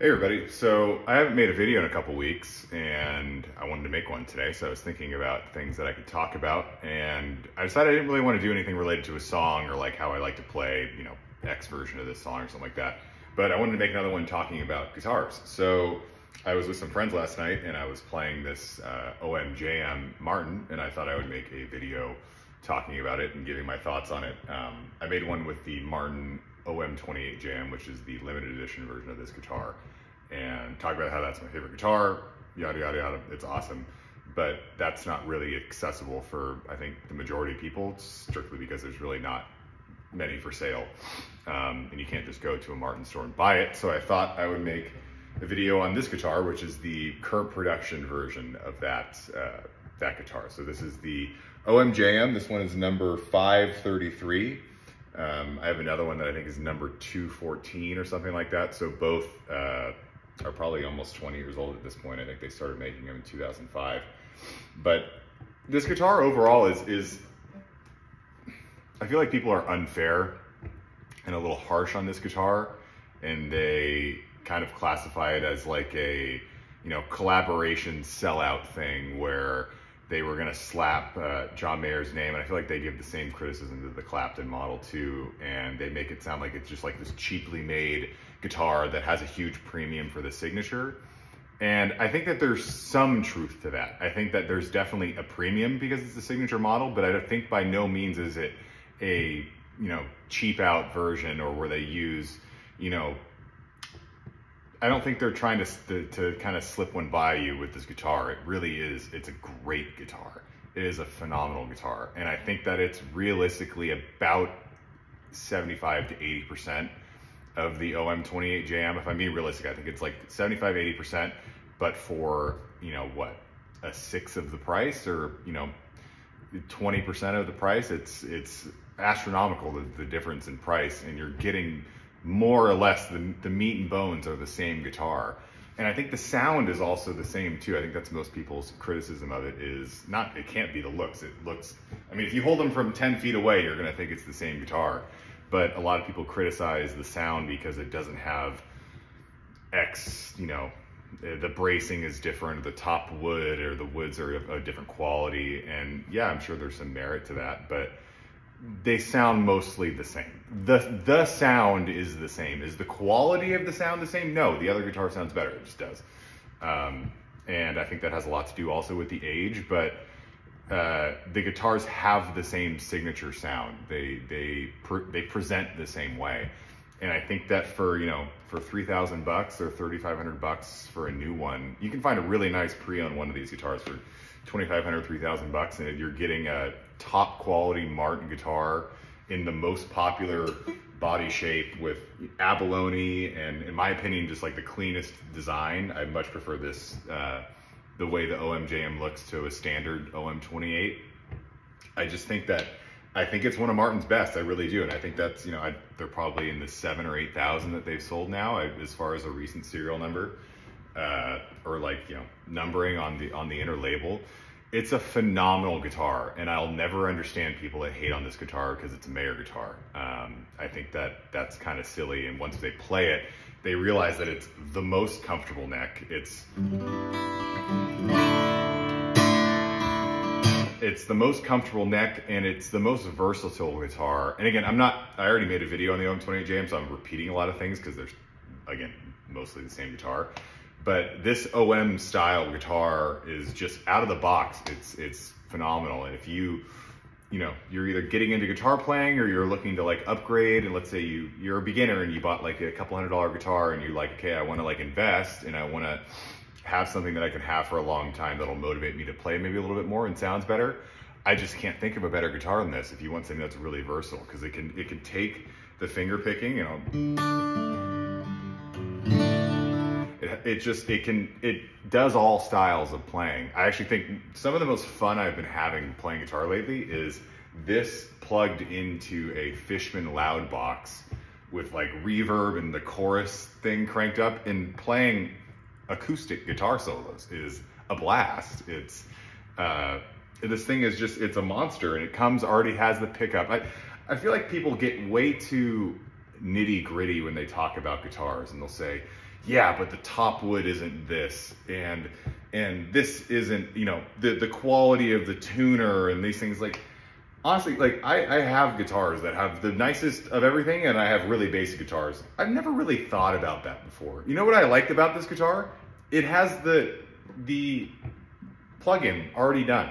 Hey everybody, so I haven't made a video in a couple weeks and I wanted to make one today, so I was thinking about things that I could talk about and I decided I didn't really want to do anything related to a song or like how I like to play, you know, X version of this song or something like that. But I wanted to make another one talking about guitars. So I was with some friends last night and I was playing this uh, OMJM Martin and I thought I would make a video talking about it and giving my thoughts on it. Um, I made one with the Martin OM28JM, which is the limited edition version of this guitar, and talk about how that's my favorite guitar, yada, yada, yada. It's awesome. But that's not really accessible for, I think, the majority of people, strictly because there's really not many for sale. Um, and you can't just go to a Martin store and buy it. So I thought I would make a video on this guitar, which is the current production version of that, uh, that guitar. So this is the OMJM. This one is number 533. Um, I have another one that I think is number 214 or something like that. So both uh, are probably almost 20 years old at this point. I think they started making them in 2005. But this guitar overall is, is I feel like people are unfair and a little harsh on this guitar and they kind of classify it as like a, you know, collaboration sellout thing where they were going to slap uh, John Mayer's name, and I feel like they give the same criticism to the Clapton model too, and they make it sound like it's just like this cheaply made guitar that has a huge premium for the signature. And I think that there's some truth to that. I think that there's definitely a premium because it's a signature model, but I don't think by no means is it a you know cheap out version or where they use you know I don't think they're trying to, to, to kind of slip one by you with this guitar. It really is, it's a great guitar. It is a phenomenal guitar. And I think that it's realistically about 75 to 80% of the OM28JM. If I'm being realistic, I think it's like 75, 80%, but for, you know, what, a sixth of the price or, you know, 20% of the price, it's, it's astronomical, the, the difference in price. And you're getting more or less the, the meat and bones are the same guitar. And I think the sound is also the same too. I think that's most people's criticism of it is not, it can't be the looks. It looks, I mean, if you hold them from 10 feet away, you're gonna think it's the same guitar. But a lot of people criticize the sound because it doesn't have X, you know, the bracing is different, the top wood or the woods are of a different quality. And yeah, I'm sure there's some merit to that, but they sound mostly the same. The the sound is the same. Is the quality of the sound the same? No, the other guitar sounds better. It just does. Um, and I think that has a lot to do also with the age, but uh, the guitars have the same signature sound. They they pre they present the same way. And I think that for, you know, for 3000 bucks or 3500 bucks for a new one, you can find a really nice pre-owned one of these guitars for 2500 3000 bucks and you're getting a top quality Martin guitar in the most popular body shape with abalone and in my opinion just like the cleanest design. I much prefer this uh, the way the omjm looks to a standard om28 i just think that i think it's one of martin's best. I really do and i think that's you know I, they're probably in the seven or eight thousand that they've sold now as far as a recent serial number uh, or like you know numbering on the on the inner label it's a phenomenal guitar, and I'll never understand people that hate on this guitar because it's a Mayer guitar. Um, I think that that's kind of silly, and once they play it, they realize that it's the most comfortable neck. It's it's the most comfortable neck, and it's the most versatile guitar. And again, I'm not. I already made a video on the OM28JM, so I'm repeating a lot of things because there's again mostly the same guitar. But this OM style guitar is just out of the box. It's it's phenomenal. And if you, you know, you're either getting into guitar playing or you're looking to like upgrade, and let's say you you're a beginner and you bought like a couple hundred dollar guitar and you're like, okay, I want to like invest and I want to have something that I can have for a long time that'll motivate me to play maybe a little bit more and sounds better. I just can't think of a better guitar than this if you want something that's really versatile because it can it can take the finger picking, you know it just it can it does all styles of playing. I actually think some of the most fun I've been having playing guitar lately is this plugged into a Fishman Loudbox with like reverb and the chorus thing cranked up and playing acoustic guitar solos is a blast. It's uh, this thing is just it's a monster and it comes already has the pickup. I I feel like people get way too nitty gritty when they talk about guitars, and they'll say, "Yeah, but the top wood isn't this, and and this isn't, you know, the the quality of the tuner and these things." Like, honestly, like I, I have guitars that have the nicest of everything, and I have really basic guitars. I've never really thought about that before. You know what I liked about this guitar? It has the the plug-in already done.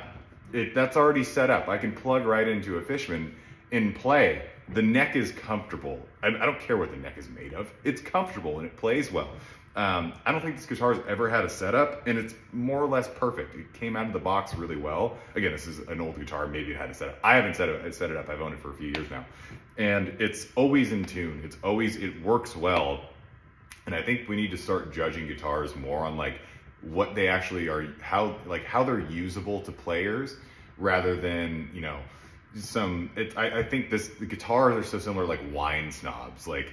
It, that's already set up. I can plug right into a Fishman and play. The neck is comfortable. I, I don't care what the neck is made of. It's comfortable and it plays well. Um, I don't think this guitar has ever had a setup, and it's more or less perfect. It came out of the box really well. Again, this is an old guitar. Maybe it had a setup. I haven't set it, set it up. I've owned it for a few years now, and it's always in tune. It's always it works well, and I think we need to start judging guitars more on like what they actually are, how like how they're usable to players, rather than you know some. It, I, I think this the guitars are so similar like wine snobs like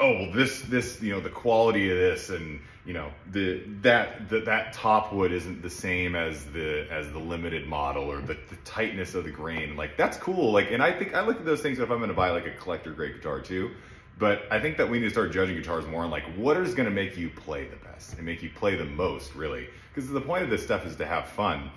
oh this this you know the quality of this and you know the that the, that top wood isn't the same as the as the limited model or the, the tightness of the grain. Like that's cool. Like and i think i look at those things if i'm going to buy like a collector grade guitar too but i think that we need to start judging guitars more on like what is going to make you play the best and make you play the most really. Because the point of this stuff is to have fun.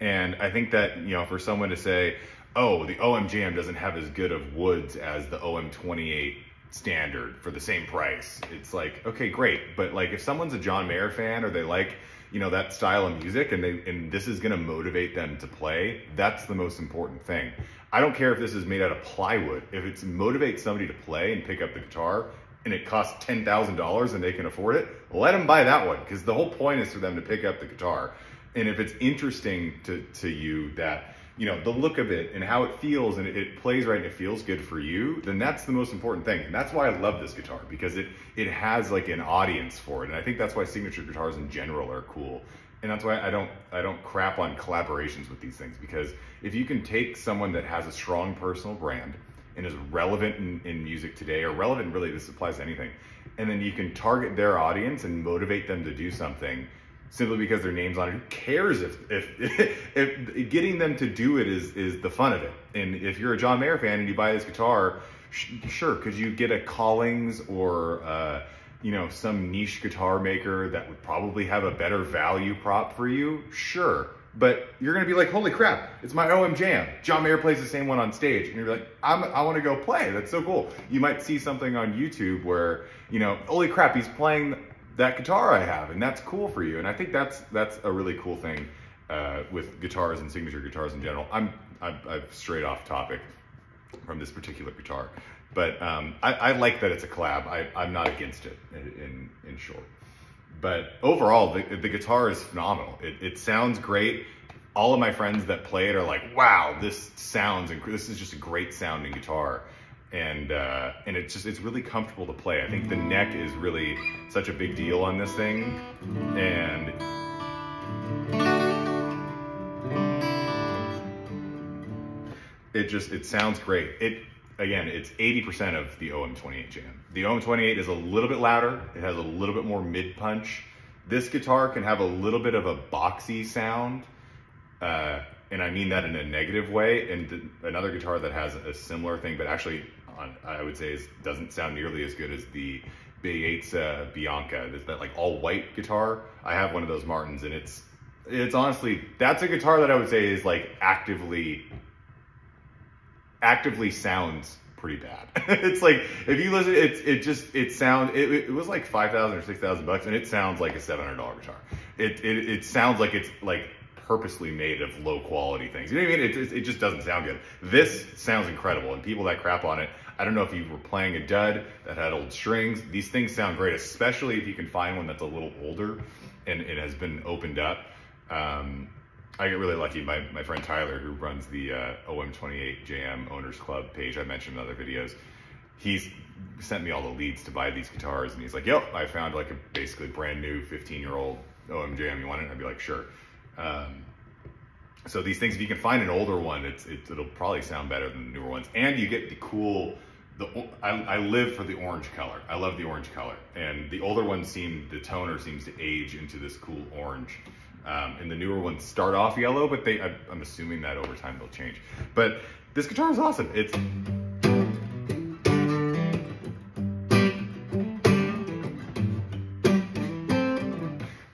And i think that you know for someone to say oh the omjm doesn't have as good of woods as the om28 standard for the same price. It's like, okay, great. But like if someone's a John Mayer fan or they like, you know, that style of music and they and this is gonna motivate them to play, that's the most important thing. I don't care if this is made out of plywood. If it's motivates somebody to play and pick up the guitar and it costs ten thousand dollars and they can afford it, let them buy that one. Because the whole point is for them to pick up the guitar. And if it's interesting to, to you that you know, the look of it and how it feels and it, it, plays right and it feels good for you, then that's the most important thing. And that's why I love this guitar because it it has like an audience for it. And I think that's why signature guitars in general are cool. And that's why I don't I don't crap on collaborations with these things because if you can take someone that has a strong personal brand and is relevant in, in music today or relevant really this applies to anything, and then you can target their audience and motivate them to do something simply because their name's on it. Who cares if, if if getting them to do it is is the fun of it? And if you're a John Mayer fan and you buy this guitar, sure, could you get a Collings or uh, you know some niche guitar maker that would probably have a better value prop for you? Sure. But you're gonna be like, holy crap, it's my OM Jam. John Mayer plays the same one on stage. And you're like, I'm, I wanna go play. That's so cool. You might see something on YouTube where, you know, holy crap, he's playing that guitar I have, and that's cool for you. And I think that's that's a really cool thing uh, with guitars and signature guitars in general. I'm, I'm, straight off topic from this particular guitar, but um, I, I, like that it's a collab. I, I'm not against it in, in, in short. But overall, the, the guitar is phenomenal. It, it sounds great. All of my friends that play it are like, wow, this sounds, and this is just a great sounding guitar and uh, and it's just it's really comfortable to play. I think the neck is really such a big deal on this thing, and it just it sounds great. It again, it's 80% of the OM28 Jam. The OM28 is a little bit louder. It has a little bit more mid punch. This guitar can have a little bit of a boxy sound. Uh, and I mean that in a negative way. And th- another guitar that has a similar thing, but actually on, I would say is, doesn't sound nearly as good as the Bellezza uh, Bianca. It's that like all white guitar. I have one of those Martins and it's, it's honestly, that's a guitar that I would say is like actively, actively sounds pretty bad. it's like, if you listen, it's, it just, it sounds, it, it was like 5,000 or 6,000 bucks and it sounds like a $700 guitar. It, it, it sounds like it's like purposely made of low quality things. You know what I mean? It, it, it, just doesn't sound good. This sounds incredible, and people that crap on it, I don't know if you were playing a dud that had old strings. These things sound great, especially if you can find one that's a little older and it has been opened up. Um, I get really lucky. My, my friend Tyler, who runs the uh, OM28 JM Owners Club page I mentioned in other videos, he's sent me all the leads to buy these guitars, and he's like, "Yep, I found like a basically brand new 15 year old OM You want it?" I'd be like, "Sure." Um, so these things, if you can find an older one, it's, it, will probably sound better than the newer ones. And you get the cool, the I, I, live for the orange color. I love the orange color. And the older ones seem, the toner seems to age into this cool orange. Um, and the newer ones start off yellow, but they, I, I'm assuming that over time they'll change. But this guitar is awesome. It's,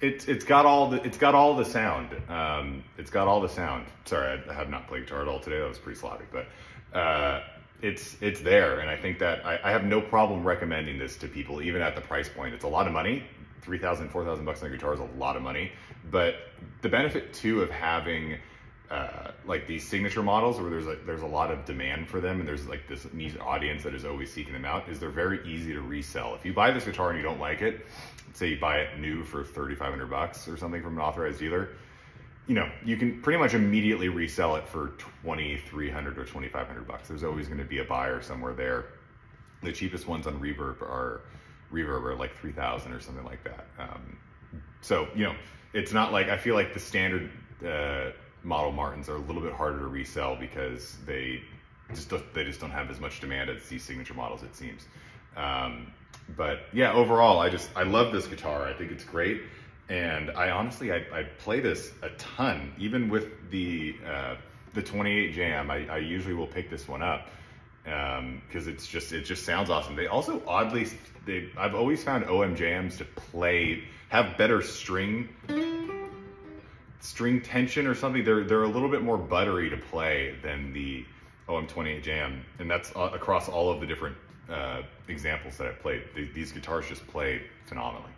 it's it's got all the it's got all the sound. Um, it's got all the sound. Sorry, I, have not played guitar at all today. That was pretty sloppy, but uh, it's it's there, and I think that I, I have no problem recommending this to people, even at the price point. It's a lot of money. 3,000, 4,000 bucks on a guitar is a lot of money, but the benefit too of having uh, like these signature models where there's like there's a lot of demand for them and there's like this niche audience that is always seeking them out is they're very easy to resell. If you buy this guitar and you don't like it, say you buy it new for 3,500 bucks or something from an authorized dealer, you know, you can pretty much immediately resell it for 2,300 or 2,500 bucks. There's always going to be a buyer somewhere there. The cheapest ones on Reverb are Reverb are like 3,000 or something like that. Um, so, you know, it's not like, I feel like the standard uh, model Martins are a little bit harder to resell because they just don't, they just don't have as much demand as these signature models, it seems. Um, but yeah, overall, I just, I love this guitar. I think it's great. And I honestly, I, I play this a ton, even with the, uh, the 28 Jam. I, I usually will pick this one up because um, it's just, it just sounds awesome. They also oddly, they, I've always found OM jams to play, have better string string tension or something. They're they're a little bit more buttery to play than the OM28 Jam, and that's uh, across all of the different uh, examples that I've played. these guitars just play phenomenally.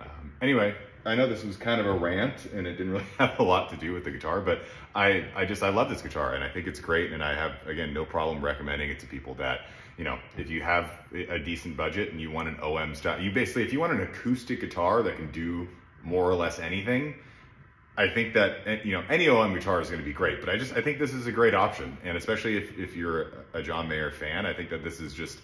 Um, anyway, I know this was kind of a rant and it didn't really have a lot to do with the guitar, but I, I just, I love this guitar and I think it's great. And I have, again, no problem recommending it to people that, you know, if you have a decent budget and you want an OM style, you basically, if you want an acoustic guitar that can do more or less anything, I think that eh, you know any OM guitar is going to be great, but I just I think this is a great option, and especially if, if you're a John Mayer fan, I think that this is just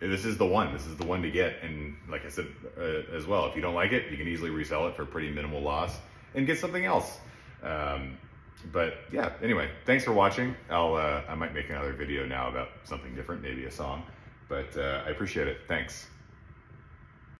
this is the one. This is the one to get, and like I said uh, as well, if you don't like it, you can easily resell it for pretty minimal loss and get something else. Um, but yeah, anyway, thanks for watching. I'll uh, I might make another video now about something different, maybe a song, but uh, I appreciate it. Thanks.